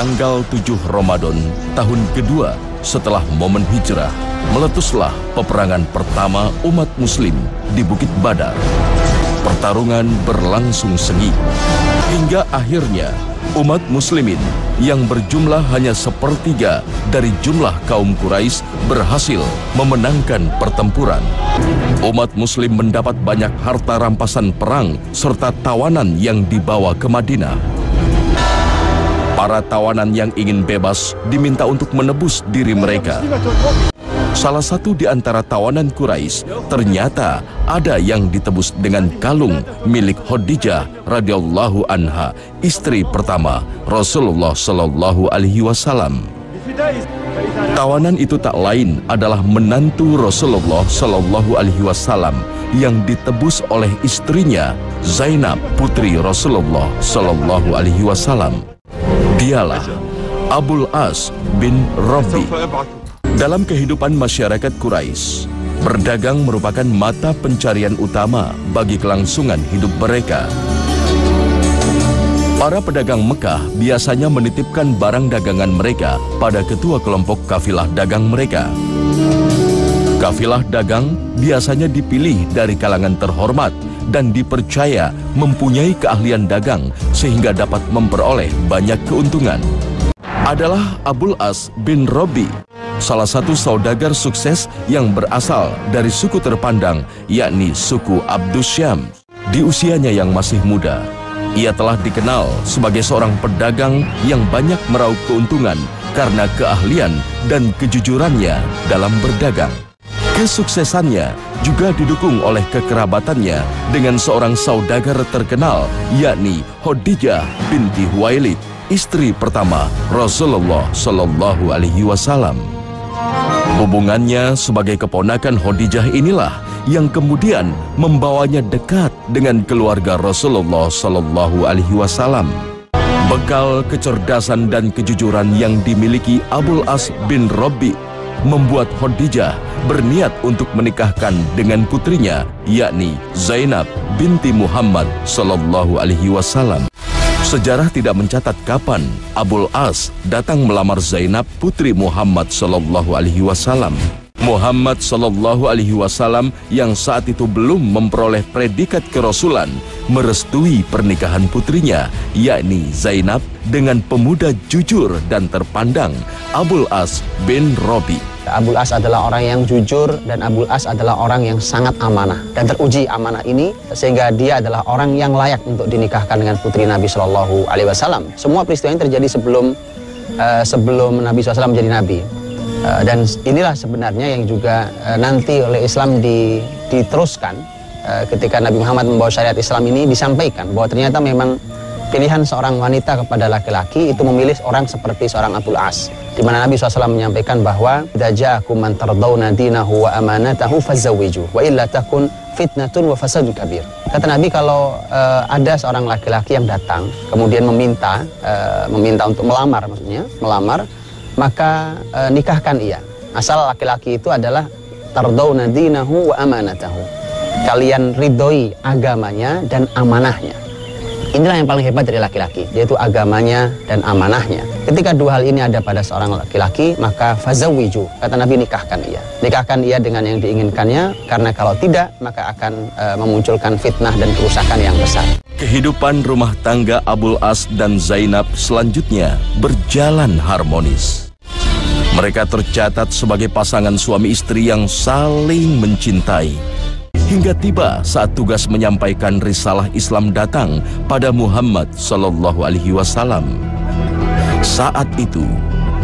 Tanggal 7 Ramadan tahun kedua setelah momen hijrah, meletuslah peperangan pertama umat muslim di Bukit Badar. Pertarungan berlangsung sengit hingga akhirnya umat muslimin yang berjumlah hanya sepertiga dari jumlah kaum Quraisy berhasil memenangkan pertempuran. Umat muslim mendapat banyak harta rampasan perang serta tawanan yang dibawa ke Madinah. Para tawanan yang ingin bebas diminta untuk menebus diri mereka. Salah satu di antara tawanan Quraisy ternyata ada yang ditebus dengan kalung milik Khadijah radhiyallahu anha, istri pertama Rasulullah shallallahu alaihi wasallam. Tawanan itu tak lain adalah menantu Rasulullah shallallahu alaihi wasallam yang ditebus oleh istrinya Zainab putri Rasulullah shallallahu alaihi wasallam. Dialah Abul As bin Rabi. Dalam kehidupan masyarakat Quraisy, berdagang merupakan mata pencarian utama bagi kelangsungan hidup mereka. Para pedagang Mekah biasanya menitipkan barang dagangan mereka pada ketua kelompok kafilah dagang mereka. Kafilah dagang biasanya dipilih dari kalangan terhormat dan dipercaya mempunyai keahlian dagang sehingga dapat memperoleh banyak keuntungan. Adalah Abul As bin Robi salah satu saudagar sukses yang berasal dari suku terpandang, yakni suku Abdusyam. Di usianya yang masih muda, ia telah dikenal sebagai seorang pedagang yang banyak meraup keuntungan karena keahlian dan kejujurannya dalam berdagang. Kesuksesannya juga didukung oleh kekerabatannya dengan seorang saudagar terkenal, yakni Khadijah binti Huwailid, istri pertama Rasulullah Shallallahu Alaihi Wasallam. Hubungannya sebagai keponakan Khadijah inilah yang kemudian membawanya dekat dengan keluarga Rasulullah Sallallahu Alaihi Wasallam. Bekal kecerdasan dan kejujuran yang dimiliki Abul As bin Robi membuat Khadijah berniat untuk menikahkan dengan putrinya yakni Zainab binti Muhammad Sallallahu Alaihi Wasallam. Sejarah tidak mencatat kapan Abul As datang melamar Zainab putri Muhammad Sallallahu Alaihi Wasallam. Muhammad Sallallahu Alaihi Wasallam yang saat itu belum memperoleh predikat kerasulan merestui pernikahan putrinya, yakni Zainab dengan pemuda jujur dan terpandang Abul As bin Robi. Abul As adalah orang yang jujur dan Abul As adalah orang yang sangat amanah dan teruji amanah ini sehingga dia adalah orang yang layak untuk dinikahkan dengan putri Nabi Shallallahu Alaihi Wasallam. Semua peristiwa ini terjadi sebelum uh, sebelum Nabi SAW menjadi Nabi uh, dan inilah sebenarnya yang juga uh, nanti oleh Islam di, diteruskan uh, ketika Nabi Muhammad membawa syariat Islam ini disampaikan bahwa ternyata memang pilihan seorang wanita kepada laki-laki itu memilih orang seperti seorang Abdul As. Di mana Nabi SAW menyampaikan bahwa Dajaku man tardawna dinahu wa amanatahu fazawiju wa illa takun fitnatun wa fasadun kabir. Kata Nabi kalau uh, ada seorang laki-laki yang datang kemudian meminta uh, meminta untuk melamar maksudnya, melamar, maka uh, nikahkan ia. Asal laki-laki itu adalah tardawna dinahu wa amanatahu. Kalian ridhoi agamanya dan amanahnya. Inilah yang paling hebat dari laki-laki, yaitu agamanya dan amanahnya. Ketika dua hal ini ada pada seorang laki-laki, maka fazawiju, kata Nabi nikahkan ia. Nikahkan ia dengan yang diinginkannya, karena kalau tidak, maka akan e, memunculkan fitnah dan kerusakan yang besar. Kehidupan rumah tangga Abul As dan Zainab selanjutnya berjalan harmonis. Mereka tercatat sebagai pasangan suami istri yang saling mencintai hingga tiba saat tugas menyampaikan risalah Islam datang pada Muhammad Sallallahu Alaihi Wasallam. Saat itu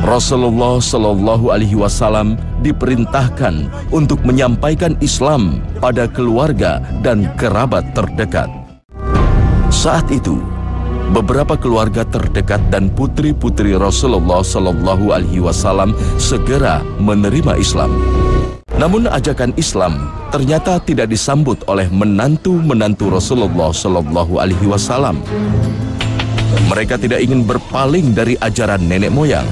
Rasulullah Sallallahu Alaihi Wasallam diperintahkan untuk menyampaikan Islam pada keluarga dan kerabat terdekat. Saat itu beberapa keluarga terdekat dan putri-putri Rasulullah Sallallahu Alaihi Wasallam segera menerima Islam. Namun ajakan Islam ternyata tidak disambut oleh menantu-menantu Rasulullah Shallallahu Alaihi Wasallam. Mereka tidak ingin berpaling dari ajaran nenek moyang.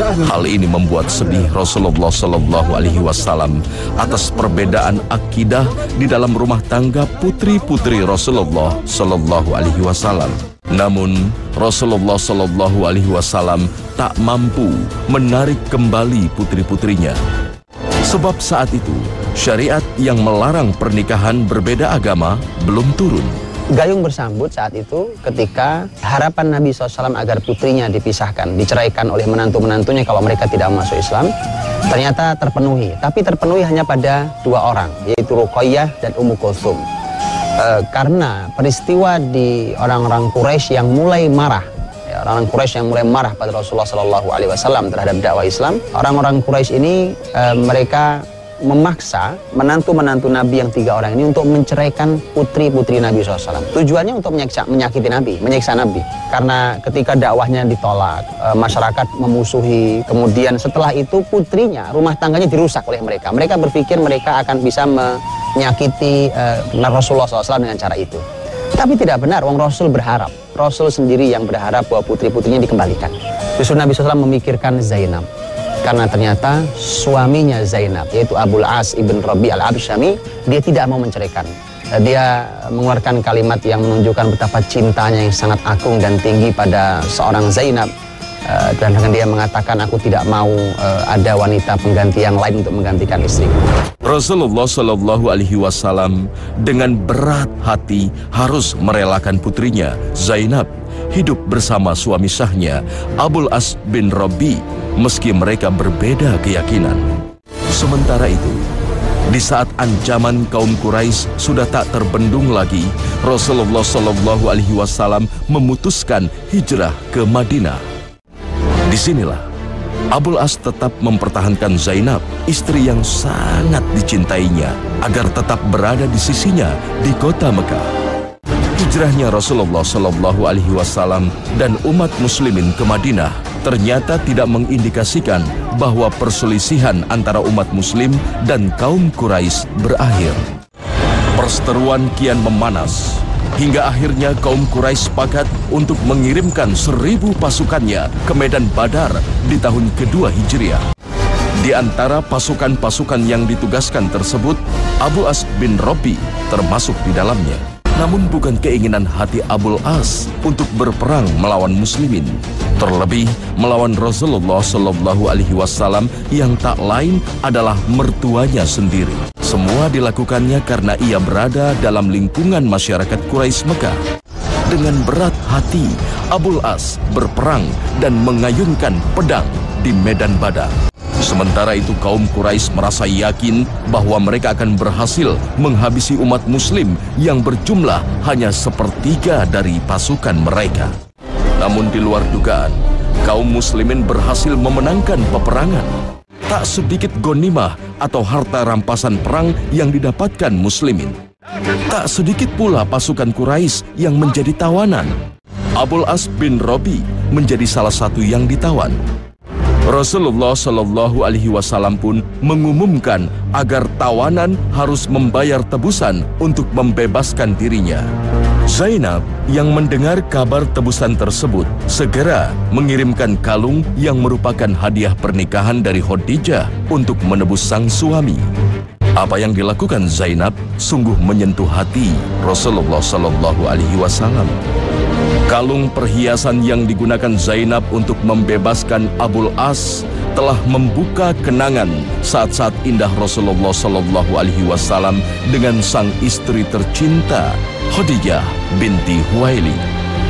Hal ini membuat sedih Rasulullah Shallallahu Alaihi Wasallam atas perbedaan akidah di dalam rumah tangga putri-putri Rasulullah Shallallahu Alaihi Wasallam. Namun Rasulullah Shallallahu Alaihi Wasallam tak mampu menarik kembali putri-putrinya. Sebab saat itu syariat yang melarang pernikahan berbeda agama belum turun. Gayung bersambut saat itu ketika harapan Nabi SAW agar putrinya dipisahkan, diceraikan oleh menantu-menantunya kalau mereka tidak masuk Islam, ternyata terpenuhi. Tapi terpenuhi hanya pada dua orang, yaitu Ruqayyah dan Ummu Kulthum. E, karena peristiwa di orang-orang Quraisy yang mulai marah, ya, orang-orang Quraisy yang mulai marah pada Rasulullah Shallallahu Alaihi Wasallam terhadap dakwah Islam, orang-orang Quraisy ini e, mereka memaksa menantu-menantu Nabi yang tiga orang ini untuk menceraikan putri-putri Nabi SAW. Tujuannya untuk menyiksa, menyakiti Nabi, menyiksa Nabi. Karena ketika dakwahnya ditolak, e, masyarakat memusuhi, kemudian setelah itu putrinya, rumah tangganya dirusak oleh mereka. Mereka berpikir mereka akan bisa menyakiti e, Rasulullah SAW dengan cara itu. Tapi tidak benar, Wong Rasul berharap. Rasul sendiri yang berharap bahwa putri-putrinya dikembalikan. Justru Nabi SAW memikirkan Zainab karena ternyata suaminya Zainab yaitu Abul As ibn Rabi al Abshami dia tidak mau menceraikan. Dia mengeluarkan kalimat yang menunjukkan betapa cintanya yang sangat agung dan tinggi pada seorang Zainab. Eh, dan dengan dia mengatakan aku tidak mau eh, ada wanita pengganti yang lain untuk menggantikan istriku. Rasulullah Shallallahu Alaihi Wasallam dengan berat hati harus merelakan putrinya Zainab hidup bersama suami sahnya Abul As bin Rabi meski mereka berbeda keyakinan. Sementara itu, di saat ancaman kaum Quraisy sudah tak terbendung lagi, Rasulullah Shallallahu Alaihi Wasallam memutuskan hijrah ke Madinah. Di sinilah Abul As tetap mempertahankan Zainab, istri yang sangat dicintainya, agar tetap berada di sisinya di kota Mekah. Hijrahnya Rasulullah Shallallahu Alaihi Wasallam dan umat Muslimin ke Madinah ternyata tidak mengindikasikan bahwa perselisihan antara umat muslim dan kaum Quraisy berakhir. Perseteruan kian memanas, hingga akhirnya kaum Quraisy sepakat untuk mengirimkan seribu pasukannya ke Medan Badar di tahun kedua Hijriah. Di antara pasukan-pasukan yang ditugaskan tersebut, Abu As bin Robi termasuk di dalamnya. Namun bukan keinginan hati Abul As untuk berperang melawan muslimin. Terlebih melawan Rasulullah Shallallahu Alaihi Wasallam yang tak lain adalah mertuanya sendiri. Semua dilakukannya karena ia berada dalam lingkungan masyarakat Quraisy Mekah. Dengan berat hati, Abul As berperang dan mengayunkan pedang di medan Badar. Sementara itu kaum Quraisy merasa yakin bahwa mereka akan berhasil menghabisi umat muslim yang berjumlah hanya sepertiga dari pasukan mereka. Namun di luar dugaan, kaum muslimin berhasil memenangkan peperangan. Tak sedikit gonimah atau harta rampasan perang yang didapatkan muslimin. Tak sedikit pula pasukan Quraisy yang menjadi tawanan. Abul As bin Robi menjadi salah satu yang ditawan. Rasulullah Shallallahu Alaihi Wasallam pun mengumumkan agar tawanan harus membayar tebusan untuk membebaskan dirinya. Zainab yang mendengar kabar tebusan tersebut segera mengirimkan kalung yang merupakan hadiah pernikahan dari Khadijah untuk menebus sang suami. Apa yang dilakukan Zainab sungguh menyentuh hati Rasulullah Shallallahu Alaihi Wasallam. Kalung perhiasan yang digunakan Zainab untuk membebaskan Abul As telah membuka kenangan saat-saat indah Rasulullah Shallallahu Alaihi Wasallam dengan sang istri tercinta Khadijah binti Huwaili.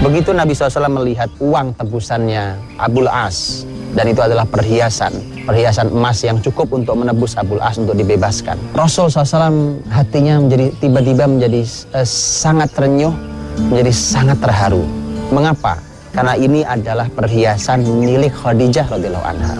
Begitu Nabi SAW melihat uang tebusannya Abul As dan itu adalah perhiasan perhiasan emas yang cukup untuk menebus Abul As untuk dibebaskan. Rasul SAW hatinya menjadi tiba-tiba menjadi uh, sangat terenyuh, menjadi sangat terharu. Mengapa? Karena ini adalah perhiasan milik Khadijah radhiyallahu anha.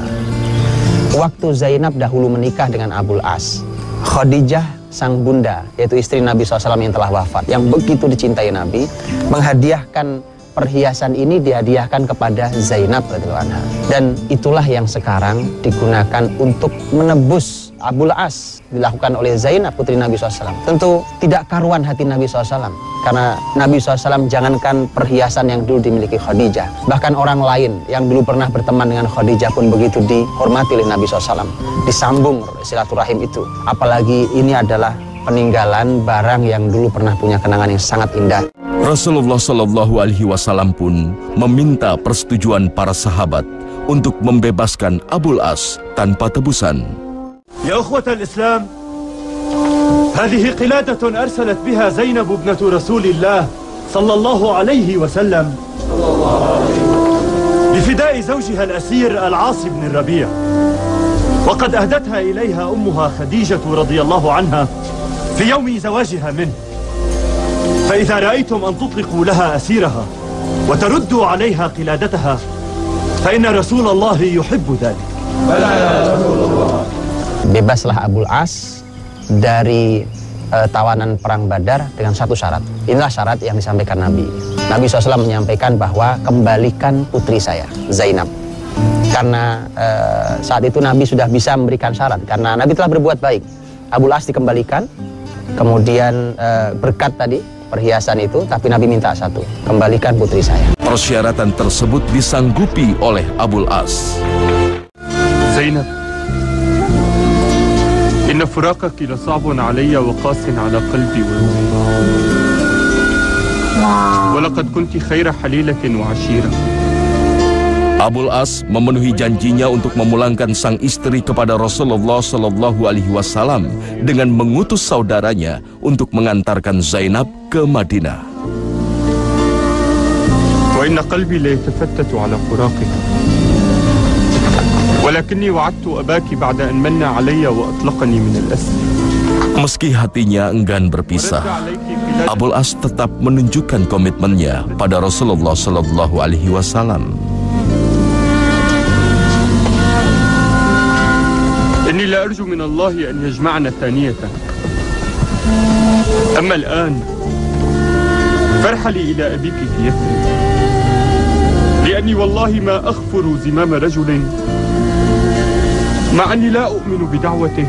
Waktu Zainab dahulu menikah dengan Abul As, Khadijah sang bunda, yaitu istri Nabi SAW yang telah wafat, yang begitu dicintai Nabi, menghadiahkan perhiasan ini dihadiahkan kepada Zainab radhiyallahu anha. Dan itulah yang sekarang digunakan untuk menebus Abul As dilakukan oleh Zainab putri Nabi SAW. Tentu tidak karuan hati Nabi SAW karena Nabi SAW jangankan perhiasan yang dulu dimiliki Khadijah. Bahkan orang lain yang dulu pernah berteman dengan Khadijah pun begitu dihormati oleh Nabi SAW. Disambung silaturahim itu. Apalagi ini adalah peninggalan barang yang dulu pernah punya kenangan yang sangat indah. Rasulullah Shallallahu Alaihi Wasallam pun meminta persetujuan para sahabat untuk membebaskan Abul As tanpa tebusan. يا أخوة الإسلام هذه قلادة أرسلت بها زينب ابنة رسول الله صلى الله عليه وسلم بفداء زوجها الأسير العاص بن الربيع. وقد أهدتها إليها أمها خديجة رضي الله عنها في يوم زواجها منه. فإذا رأيتم أن تطلقوا لها أسيرها وتردوا عليها قلادتها فإن رسول الله يحب ذلك. Bebaslah Abul As dari e, tawanan perang Badar dengan satu syarat. Inilah syarat yang disampaikan Nabi. Nabi SAW menyampaikan bahwa kembalikan putri saya, Zainab. Karena e, saat itu Nabi sudah bisa memberikan syarat. Karena Nabi telah berbuat baik. Abul As dikembalikan, kemudian e, berkat tadi perhiasan itu, tapi Nabi minta satu, kembalikan putri saya. Persyaratan tersebut disanggupi oleh Abul As. Zainab إن فراقك لصعب علي وقاس على قلبي وروحي ولقد كنت خير حليلة وعشيرة Abul As memenuhi janjinya untuk memulangkan sang istri kepada Rasulullah Shallallahu Alaihi Wasallam dengan mengutus saudaranya untuk mengantarkan Zainab ke Madinah. وإن قلبي ليتفتت على فراقك ولكني وعدت أباك بعد أن من علي وأطلقني من الأسر. Meski hatinya enggan berpisah, Abul As tetap menunjukkan komitmennya pada Rasulullah Shallallahu Alaihi Wasallam. إني لا أرجو من الله أن يجمعنا ثانية أما الآن فارحلي إلى أبيك في يثرب لأني والله ما أغفر زمام رجل مع أني لا أؤمن بدعوته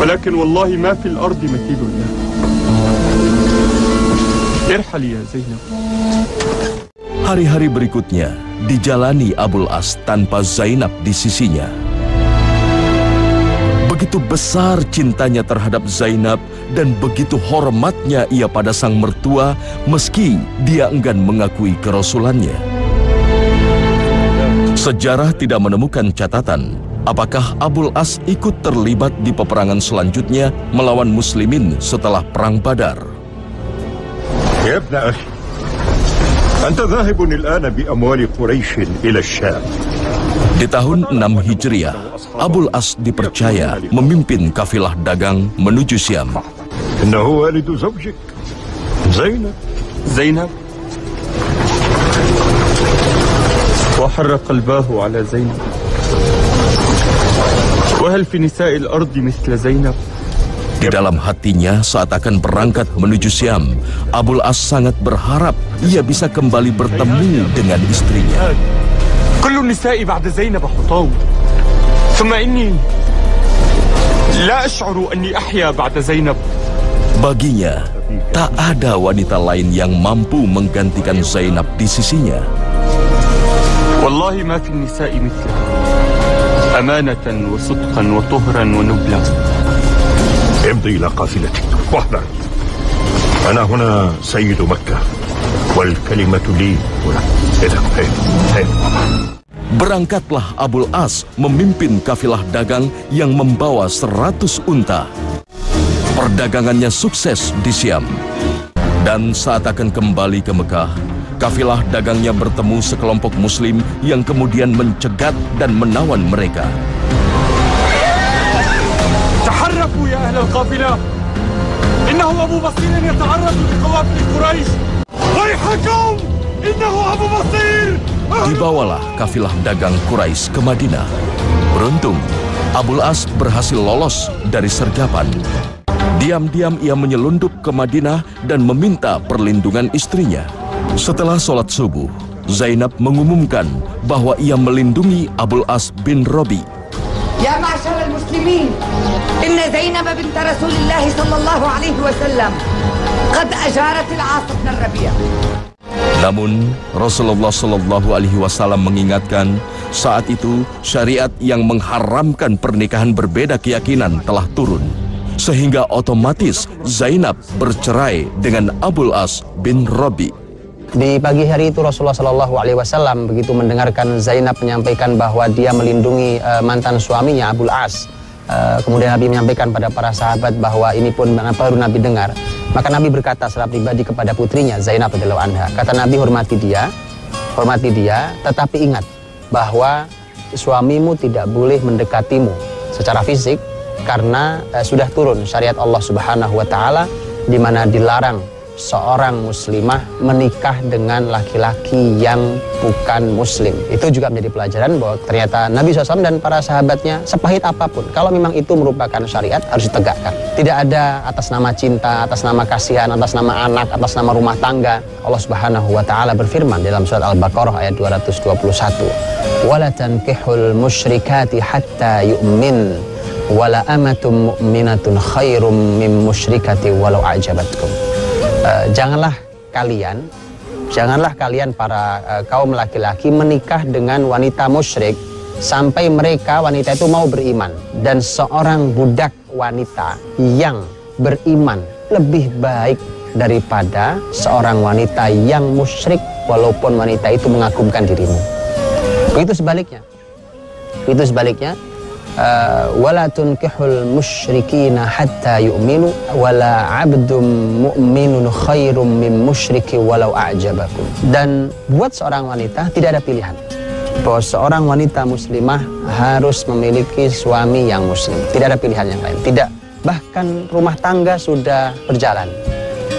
ولكن والله ما في الأرض مثيل له ارحلي يا زينب Hari-hari berikutnya dijalani Abul As tanpa Zainab di sisinya. Begitu besar cintanya terhadap Zainab dan begitu hormatnya ia pada sang mertua meski dia enggan mengakui kerasulannya. Sejarah tidak menemukan catatan apakah Abul As ikut terlibat di peperangan selanjutnya melawan muslimin setelah perang Badar. يا ابن أخي أنت ذاهب الآن بأموال قريش إلى الشام Di tahun 6 Hijriah, Abul As dipercaya memimpin kafilah dagang menuju Syam. إنه والد زوجك زينب زينب وحر قلباه على زينب Di dalam hatinya saat akan berangkat menuju Siam, Abul As sangat berharap ia bisa kembali bertemu dengan istrinya. Baginya, tak ada wanita lain yang mampu menggantikan Zainab di sisinya. Wallahi ma fi nisa'i mithlaha. أمانة وصدقا وطهرا ونبلا امضي إلى قافلتك واحذر أنا هنا سيد مكة والكلمة لي هنا اذهب هيا هيا Berangkatlah Abul As memimpin kafilah dagang yang membawa 100 unta. Perdagangannya sukses di Syam. Dan saat akan kembali ke Mekah, kafilah dagangnya bertemu sekelompok muslim yang kemudian mencegat dan menawan mereka. تحركوا يا أهل القافلة إنه أبو بصير يتعرض لقوافل قريش ويحكم إنه أبو بصير Dibawalah kafilah dagang Quraisy ke Madinah. Beruntung, Abul As berhasil lolos dari sergapan. Diam-diam ia menyelundup ke Madinah dan meminta perlindungan istrinya. Setelah sholat subuh, Zainab mengumumkan bahwa ia melindungi Abul As bin Robi. Ya ma'asyal al-muslimin, inna Zainab binta Rasulullah sallallahu alaihi wasallam, qad ajarat al-As. Namun, Rasulullah Shallallahu Alaihi Wasallam mengingatkan saat itu syariat yang mengharamkan pernikahan berbeda keyakinan telah turun, sehingga otomatis Zainab bercerai dengan Abul As bin Robi. Di pagi hari itu Rasulullah Shallallahu Alaihi Wasallam begitu mendengarkan Zainab menyampaikan bahwa dia melindungi uh, mantan suaminya Abul As. Uh, kemudian Nabi menyampaikan pada para sahabat bahwa ini pun baru Nabi dengar. Maka Nabi berkata secara pribadi kepada putrinya Zainab radhiyallahu anha. Kata Nabi hormati dia, hormati dia, tetapi ingat bahwa suamimu tidak boleh mendekatimu secara fisik karena uh, sudah turun syariat Allah Subhanahu wa taala di mana dilarang seorang muslimah menikah dengan laki-laki yang bukan muslim. Itu juga menjadi pelajaran bahwa ternyata Nabi SAW dan para sahabatnya sepahit apa pun, kalau memang itu merupakan syariat harus ditegakkan. Tidak ada atas nama cinta, atas nama kasihan, atas nama anak, atas nama rumah tangga. Allah Subhanahu wa taala berfirman dalam surat Al-Baqarah ayat 221. Wala tankihul musyrikati hatta yu'min wala amatum mu'minatun khairum min musyrikati walau ajabatkum uh, janganlah kalian janganlah kalian para uh, kaum laki-laki menikah dengan wanita musyrik sampai mereka wanita itu mau beriman dan seorang budak wanita yang beriman lebih baik daripada seorang wanita yang musyrik walaupun wanita itu mengagumkan dirimu. Begitu sebaliknya. Begitu sebaliknya Eh, wala tunkihul musyrikina hatta yu'minu wala 'abdum mu'minun khairum min musyriki walau a'jabakum. Dan buat seorang wanita tidak ada pilihan bahwa seorang wanita muslimah harus memiliki suami yang muslim. Tidak ada pilihan yang lain. Tidak. Bahkan rumah tangga sudah berjalan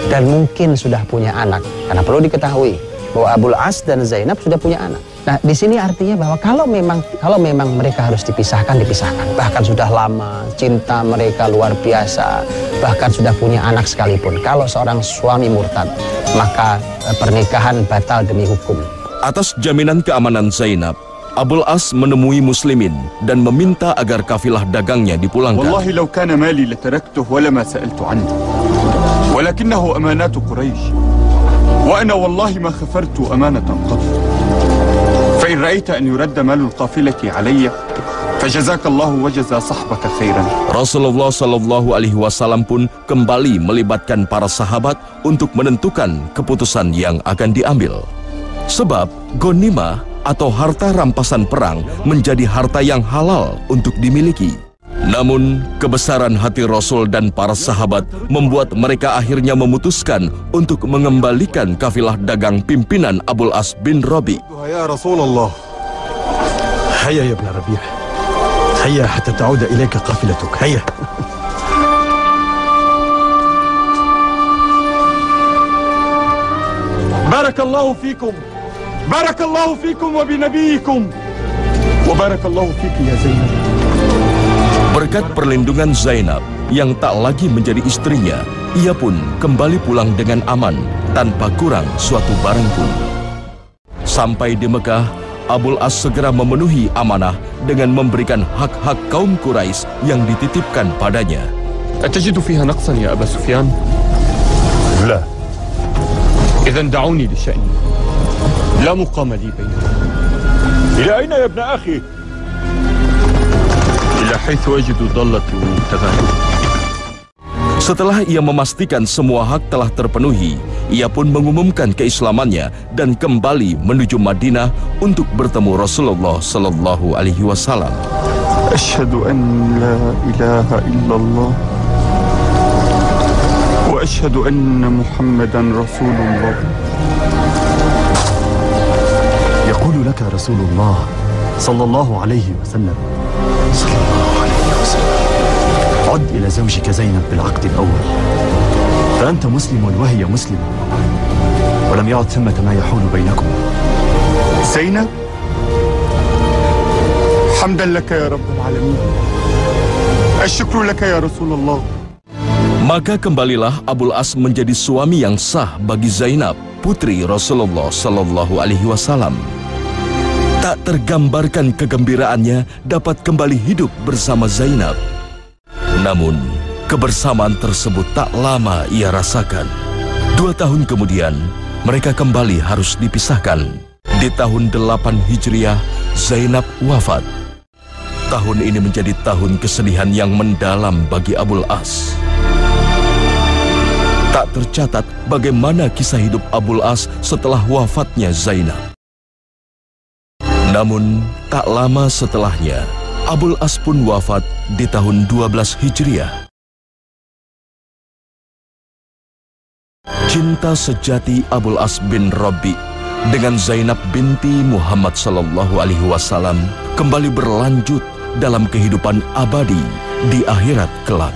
dan mungkin sudah punya anak. Karena perlu diketahui bahwa Abul As dan Zainab sudah punya anak. Nah, di sini artinya bahwa kalau memang kalau memang mereka harus dipisahkan, dipisahkan. Bahkan sudah lama, cinta mereka luar biasa, bahkan sudah punya anak sekalipun. Kalau seorang suami murtad, maka eh, pernikahan batal demi hukum. Atas jaminan keamanan Zainab, Abul As menemui muslimin dan meminta agar kafilah dagangnya dipulangkan. Wallahi law kana mali lataraktuh wala ma sa'altu anhu. Walakinahu amanatu Quraisy. Wa ana wallahi ma khafartu amanatan qat. فإن رأيت أن يرد مال القافلة علي فجزاك الله وجزا صحبك خيرا Rasulullah Shallallahu Alaihi Wasallam pun kembali melibatkan para sahabat untuk menentukan keputusan yang akan diambil. Sebab gonima atau harta rampasan perang menjadi harta yang halal untuk dimiliki. Namun, kebesaran hati Rasul dan para sahabat membuat mereka akhirnya memutuskan untuk mengembalikan kafilah dagang pimpinan Abul As bin Rabi. Ya Rasulullah, hayya ya ibn Rabi' hayya hatta ta'uda ilaika qafilatuk, hayya. Barakallahu fikum. Barakallahu fikum wa binabiyikum Wa barakallahu fiki ya Zainab Berkat perlindungan Zainab yang tak lagi menjadi istrinya, ia pun kembali pulang dengan aman tanpa kurang suatu barang pun. Sampai di Mekah, Abul As segera memenuhi amanah dengan memberikan hak-hak kaum Quraisy yang dititipkan padanya. أتجد فيها نقصا يا أبا سفيان؟ لا إذا دعوني لشأني لا مقام لي بينهم إلى أين يا ابن أخي؟ إلى حيث أجد ضالة تغالب Setelah ia memastikan semua hak telah terpenuhi, ia pun mengumumkan keislamannya dan kembali menuju Madinah untuk bertemu Rasulullah Sallallahu Alaihi Wasallam. أشهد أن لا إله إلا الله وأشهد أن محمدا رسول الله يقول لك رسول الله صلى الله عليه وسلم صلى الله عليه وسلم عد إلى زوجك زينب بالعقد الأول فأنت مسلم وهي مسلمة ولم يعد ثمة ما يحول بينكم زينب حمدا لك يا رب العالمين الشكر لك يا رسول الله Maka kembalilah Abul As menjadi suami yang sah bagi Zainab, putri Rasulullah Sallallahu Alaihi Wasallam. Tak tergambarkan kegembiraannya dapat kembali hidup bersama Zainab. Namun, kebersamaan tersebut tak lama ia rasakan. Dua tahun kemudian, mereka kembali harus dipisahkan. Di tahun 8 Hijriah, Zainab wafat. Tahun ini menjadi tahun kesedihan yang mendalam bagi Abul As. Tak tercatat bagaimana kisah hidup Abul As setelah wafatnya Zainab. Namun, tak lama setelahnya, Abul As pun wafat di tahun 12 Hijriah. Cinta sejati Abul As bin Rabi dengan Zainab binti Muhammad Sallallahu Alaihi Wasallam kembali berlanjut dalam kehidupan abadi di akhirat kelak.